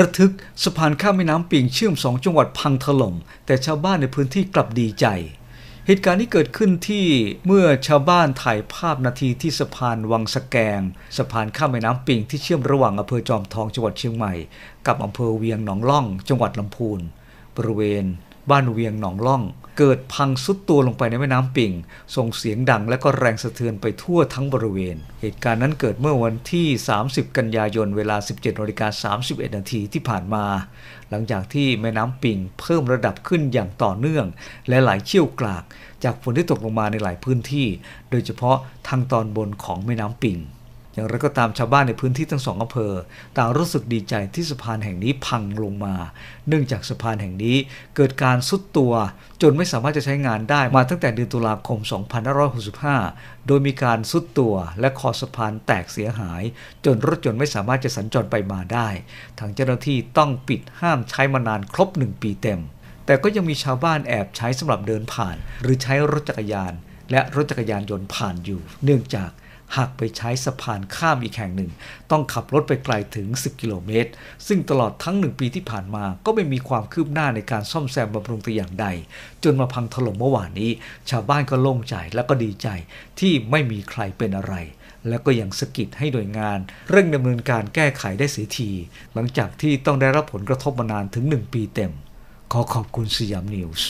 ระทึกสะพานข้ามแม่น้ำปิงเชื่อมสองจังหวัดพังถล่ม แต่ชาวบ้านในพื้นที่กลับดีใจ เหตุการณ์นี้เกิดขึ้นที่เมื่อชาวบ้านถ่ายภาพนาทีที่สะพานวังสะแกง สะพานข้ามแม่น้ำปิงที่เชื่อมระหว่างอำเภอจอมทองจังหวัดเชียงใหม่ กับอำเภอเวียงหนองล่อง จังหวัดลำพูน บริเวณ บ้านเวียงหนองล่อง เกิดพังซุดตัวลงไปในแม่น้ำปิงส่งเสียงดังและก็แรงสะเทือนไปทั่วทั้งบริเวณ เหตุการณ์นั้นเกิดเมื่อวันที่ 30 กันยายนเวลา 17นาฬิกา31นาทีที่ผ่านมา หลังจากที่แม่น้ำปิงเพิ่มระดับขึ้นอย่างต่อเนื่อง และไหลเชี่ยวกราก จากฝนที่ตกลงมาในหลายพื้นที่ โดยเฉพาะทางตอนบนของแม่น้ำปิง อย่างไรก็ตามชาวบ้านในพื้นที่ทั้งสองอำเภอต่างรู้สึกดีใจที่สะพานแห่งนี้พังลงมา เนื่องจากสะพานแห่งนี้เกิดการซุดตัว จนไม่สามารถจะใช้งานได้มาตั้งแต่เดือนตุลาคม 2565 โดยมีการซุดตัวและคอสะพานแตกเสียหาย จนรถยนต์ไม่สามารถจะสัญจรไปมาได้ ทางเจ้าหน้าที่ต้องปิดห้ามใช้มานานครบ 1 ปีเต็ม แต่ก็ยังมีชาวบ้านแอบใช้สำหรับเดินผ่าน หรือใช้รถจักรยาน และรถจักรยานยนต์ผ่านอยู่ เนื่องจาก หากไปใช้สะพานข้ามอีกแห่งหนึ่ง ต้องขับรถไปไกลถึง 10 กิโลเมตร ซึ่งตลอดทั้งหนึ่งปีที่ผ่านมาก็ไม่มีความคืบหน้าในการซ่อมแซมบำรุงแต่อย่างใด จนมาพังถล่มเมื่อวานนี้ ชาวบ้านก็โล่งใจและก็ดีใจที่ไม่มีใครเป็นอะไร และก็ยังสะกิดให้หน่วยงาน เร่งดำเนินการแก้ไขได้เสียที หลังจากที่ต้องได้รับผลกระทบมานานถึง 1 ปีเต็ม ขอขอบคุณสยามนิวส์